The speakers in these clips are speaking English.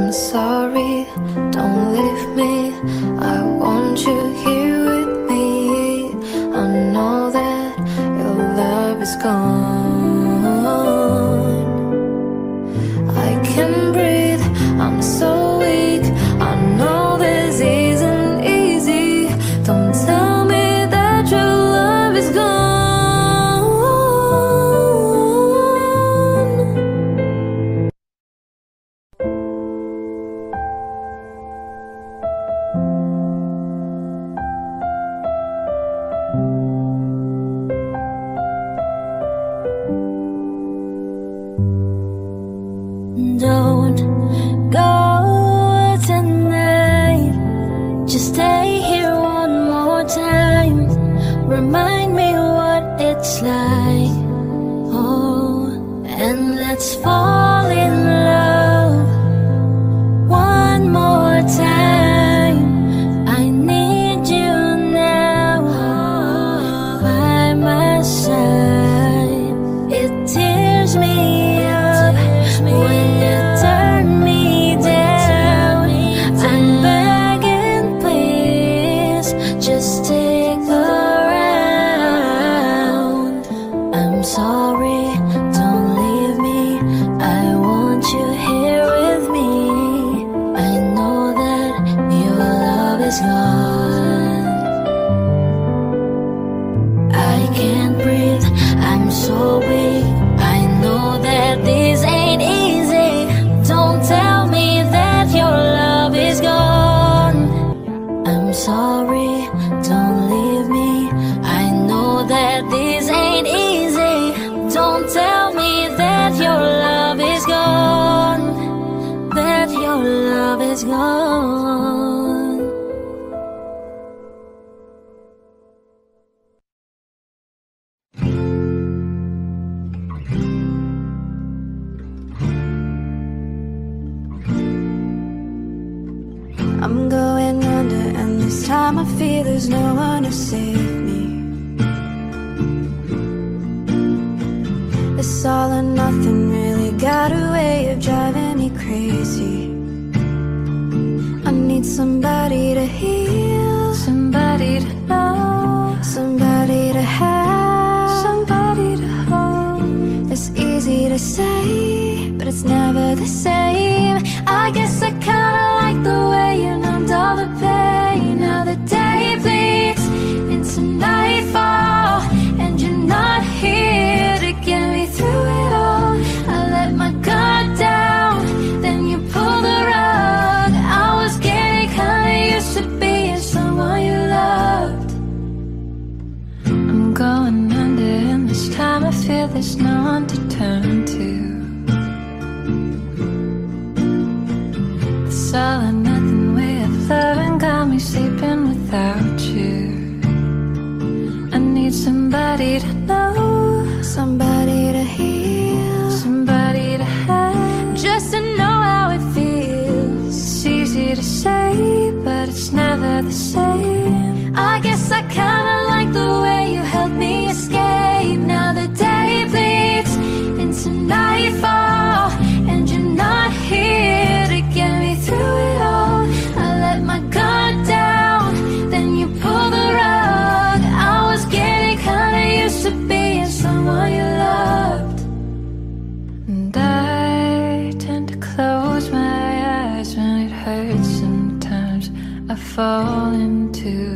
I'm sorry, don't leave me. I want you here with me. I know that your love is gone. there's no one to save And I tend to close my eyes when it hurts sometimes. I fall into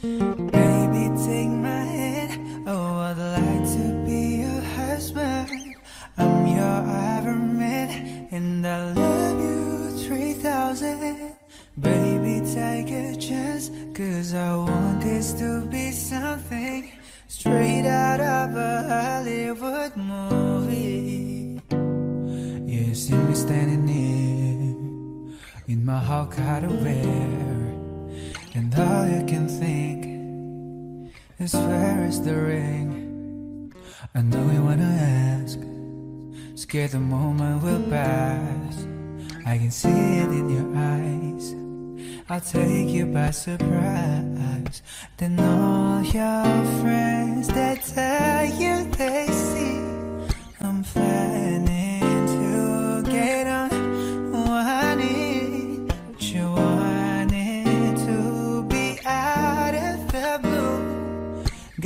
Baby, take my hand. Oh, I'd like to be your husband. I'm your Iron Man, and I love you 3000. Baby, take a chance, cause I want this to be something straight out of a Hollywood movie. You see me standing here in my Hawkeye wear all you can think is where is the ring? I know you wanna ask, scared the moment will pass. I can see it in your eyes. I'll take you by surprise. Then all your friends that tell you they see I'm planning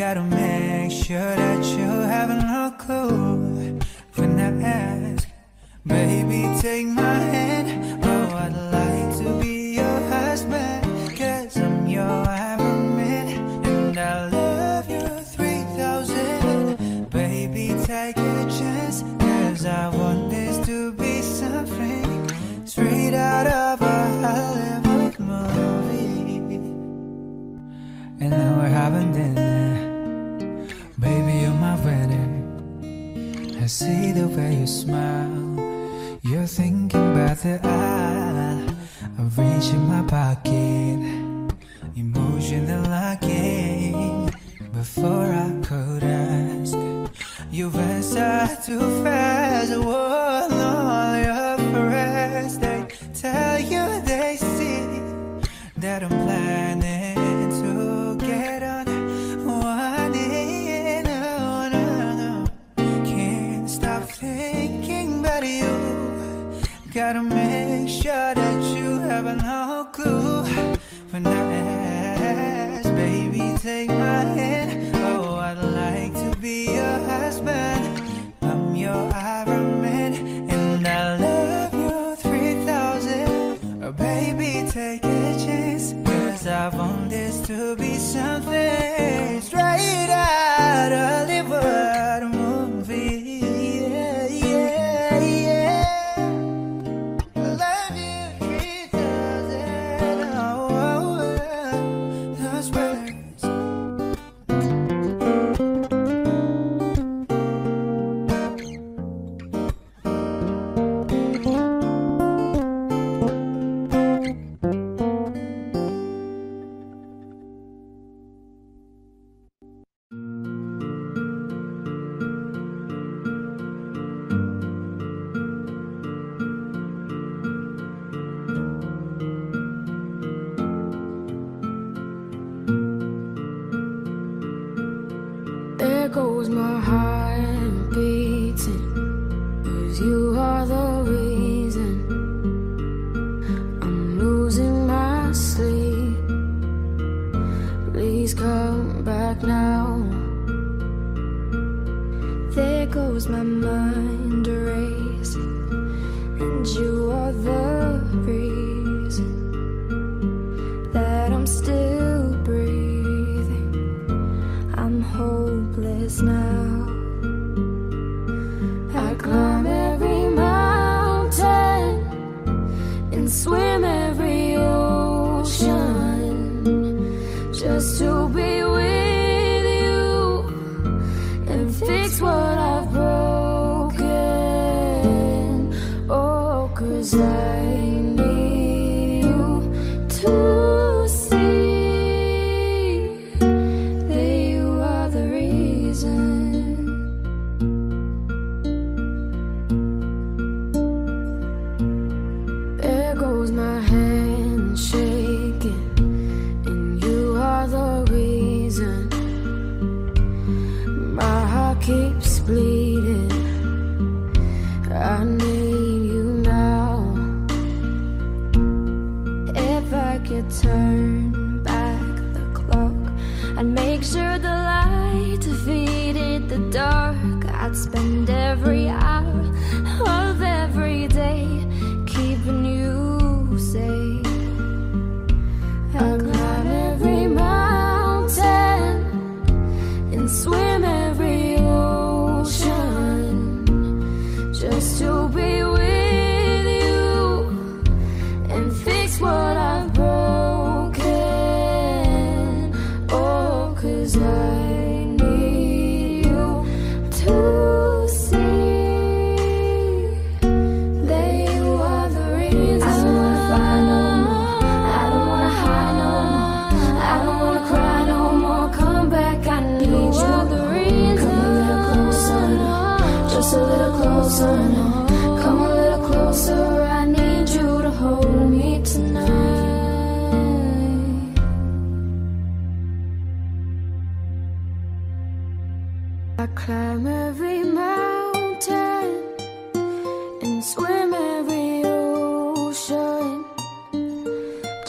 Gotta make sure that you have no clue when I ask, baby, take my hand. Oh, I'd like to be your husband, cause I'm your Man, and I love you 3000. Baby, take a chance, cause I want this to be something straight out of a Hollywood movie. And now we're having dinner. See the way you smile. You're thinking about the eye. I reach in my pocket. Emotional locking. Before I could ask, you've answered too fast. All your friends, they tell you they see that I'm planning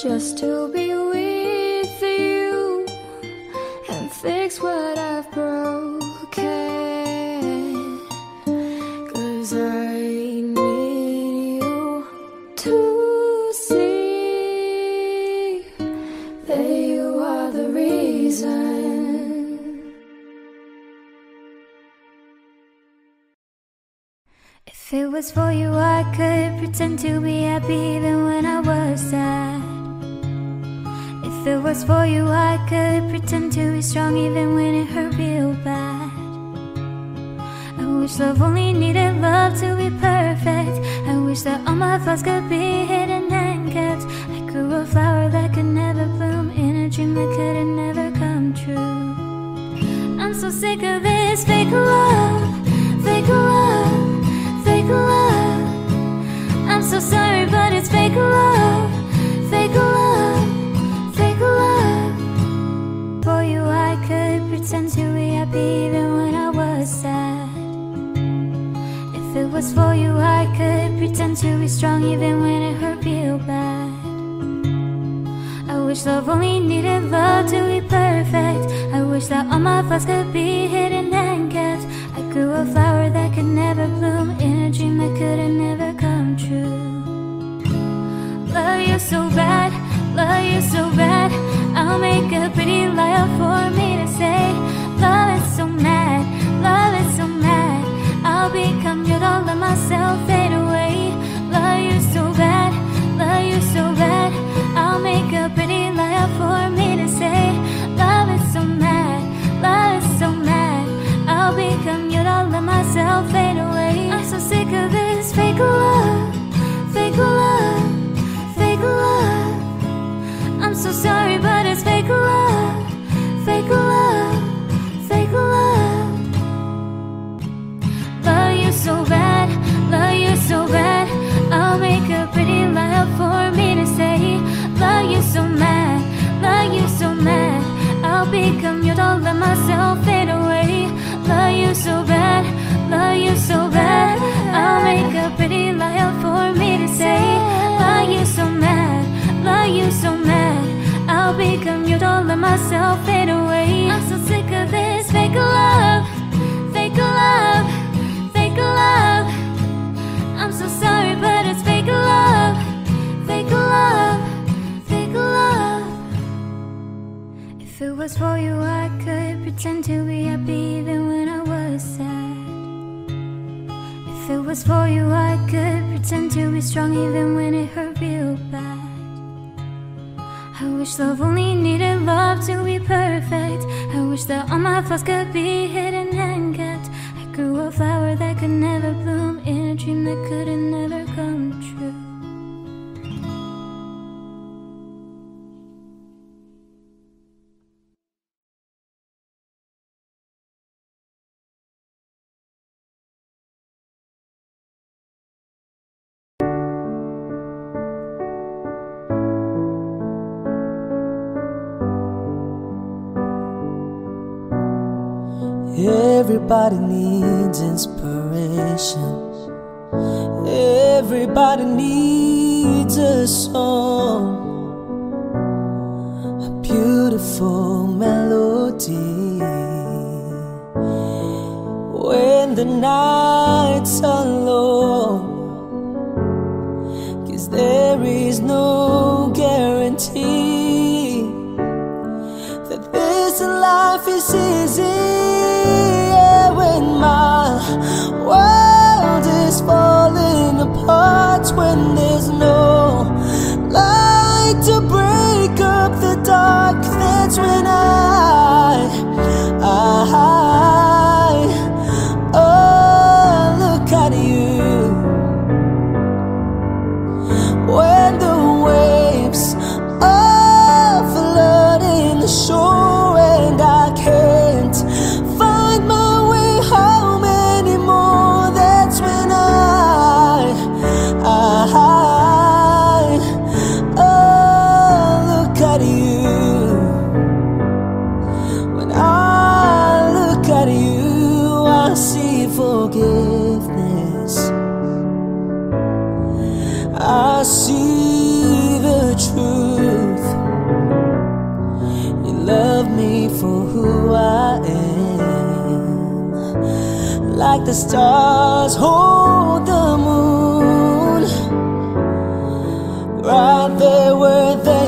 just to be with you and fix what I've broken. Cause I need you to see that you are the reason. If it was for you, I could pretend to be happy even when I was sad. If it was for you, I could pretend to be strong even when it hurt real bad. I wish love only needed love to be perfect. I wish that all my flaws could be hidden and kept. I grew a flower that could never bloom in a dream that could never come true. I'm so sick of this fake love, fake love, fake love. I'm so sorry, but it's fake love only needed love to be perfect. I wish that all my flaws could be hidden and kept. I grew a flower that could never bloom in a dream that could have never come true. Love you so bad, love you so bad. I'll make a pretty lie for me to say. Love is so mad, love is so mad. I'll become your doll, let myself fade away. Love you so bad, love you so bad. I'll make a myself was for you, I could pretend to be happy even when I was sad. If it was for you, I could pretend to be strong even when it hurt real bad. I wish love only needed love to be perfect. I wish that all my flaws could be hidden and kept. I grew a flower that could never bloom in a dream that could have never come true. Everybody needs inspiration. Everybody needs a song, a beautiful melody. When the nights are long, cause there is no guarantee that this life is easy. I see the truth. You love me for who I am, like the stars hold the moon, right there where they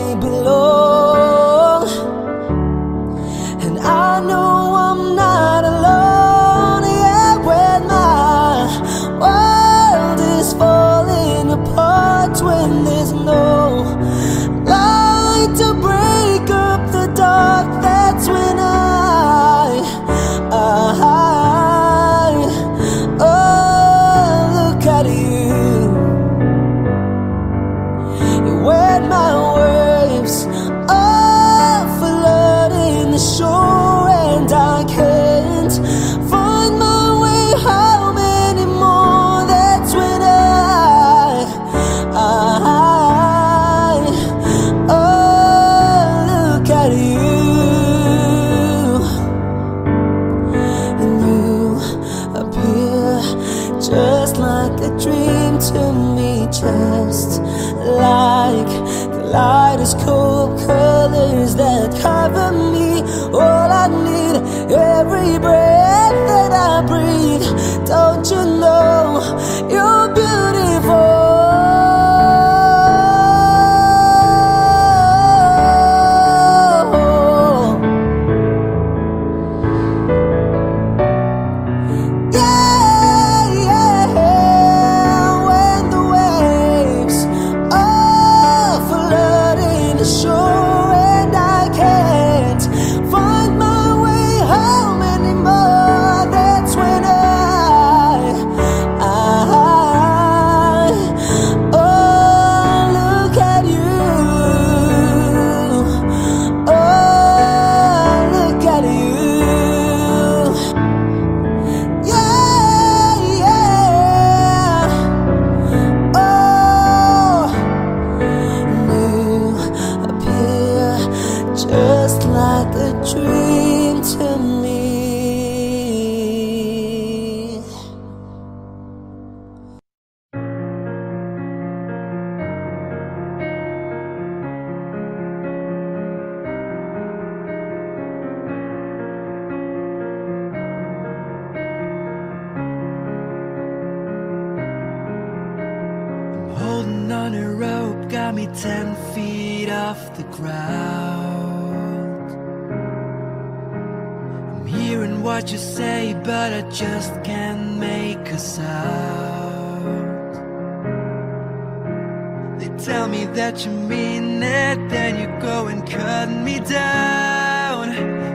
They tell me that you mean it, then you go and cut me down.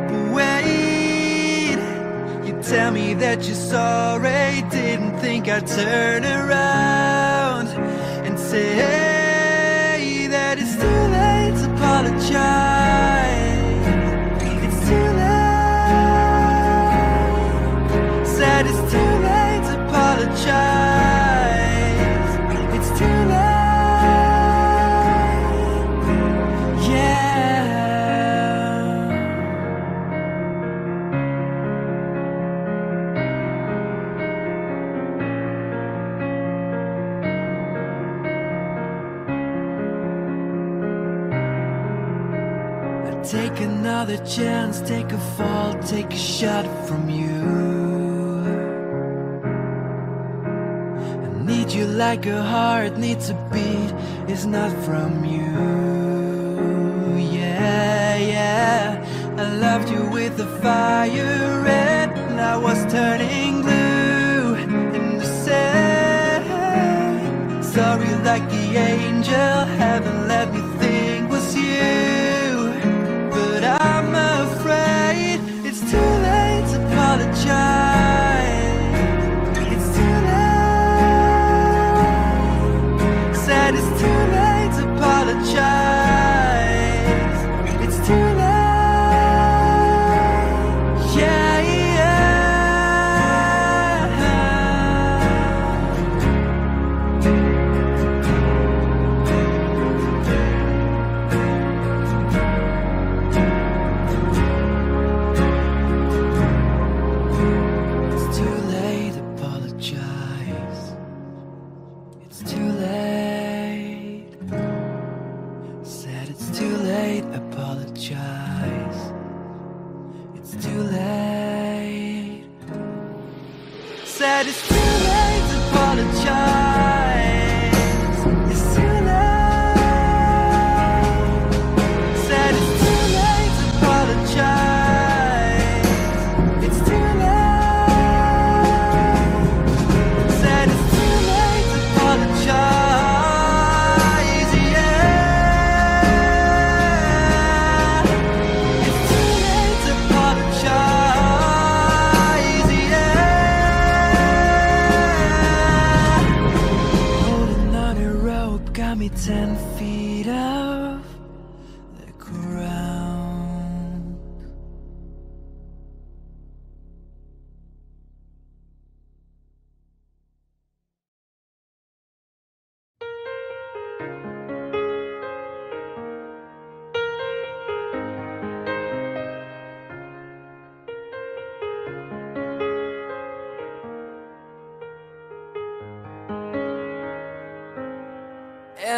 But wait, you tell me that you're sorry, didn't think I'd turn around and say that it's too late to apologize. Another chance, take a fall, take a shot from you. I need you like a heart needs a beat, it's not from you. Yeah, yeah. I loved you with the fire red, and I was turning blue. And I said, Sorry, like the angel, heaven Said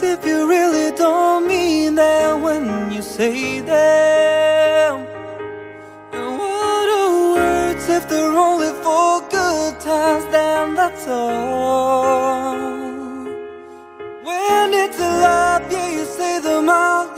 Words if you really don't mean them when you say them? And what are words if they're only for good times? Then that's all. When it's a love, yeah, you say them out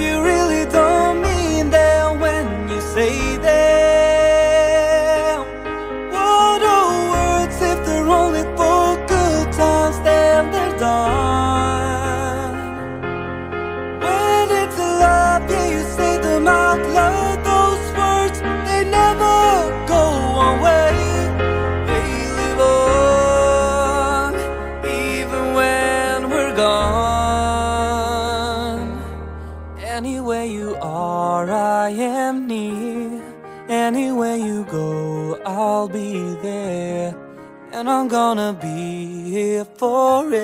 You really don't mean them when you say gonna be here forevermore.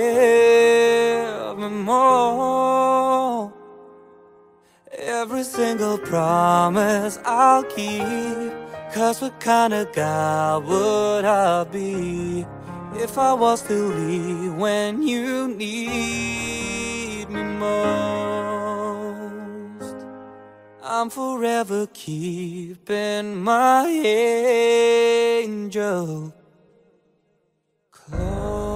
Every single promise I'll keep. Cause what kind of guy would I be if I was to leave when you need me most? I'm forever keeping my angel close.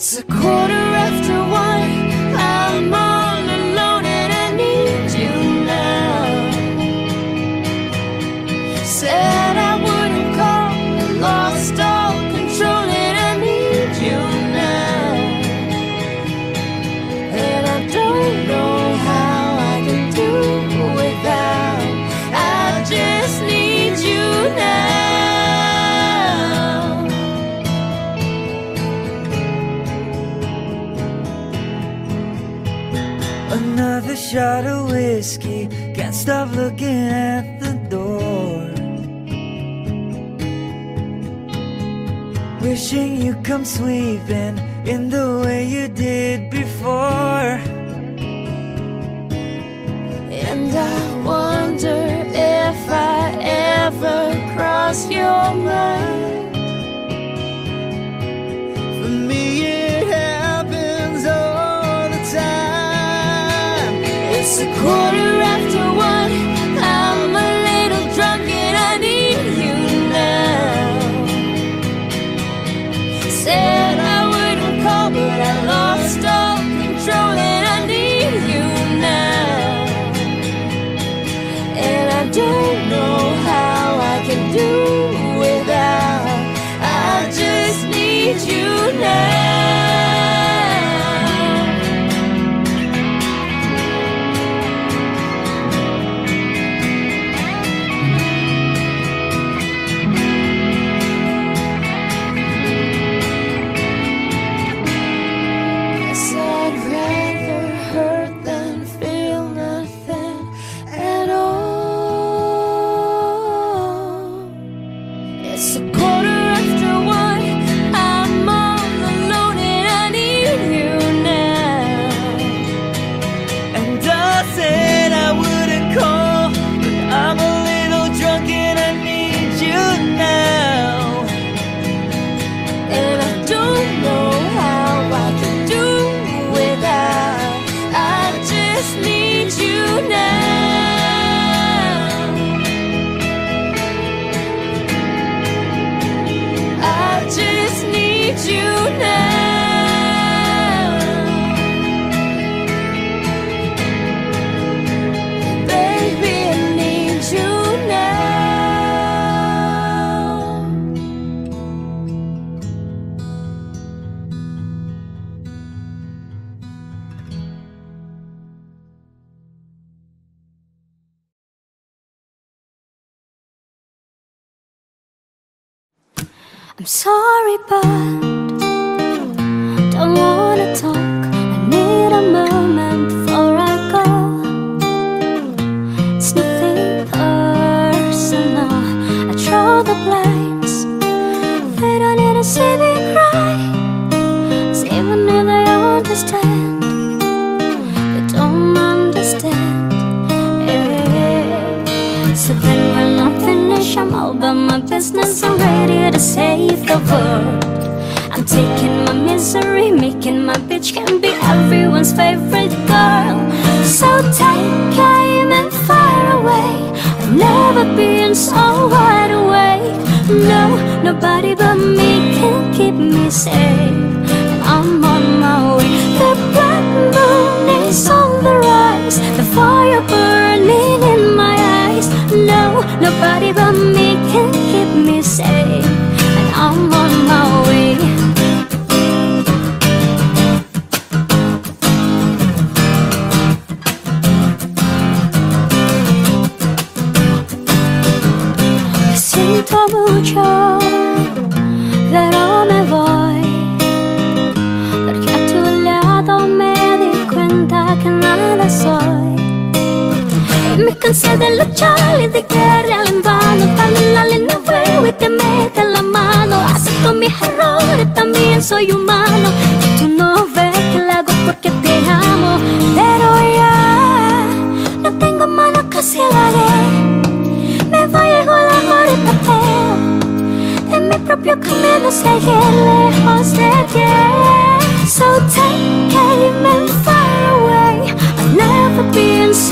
It's a quarter shot of whiskey, can't stop looking at the door. Wishing you come sweeping in the way you did before. And I wonder if I ever cross your mind. I'm sorry, but to save the world. I'm taking my misery, making my bitch can be everyone's favorite girl. So take aim and fire away. I've never been so wide awake No, nobody but me can keep me safe. I'm on my way. The black moon is on the rise. The fire mis errores, también soy humano. Y tú no ves que lo hago porque te amo. Pero ya no tengo manos casi a la vez. Me voy a la gorita feo. En mi propio camino seguir lejos de ti. So take aim and far away. I've never been so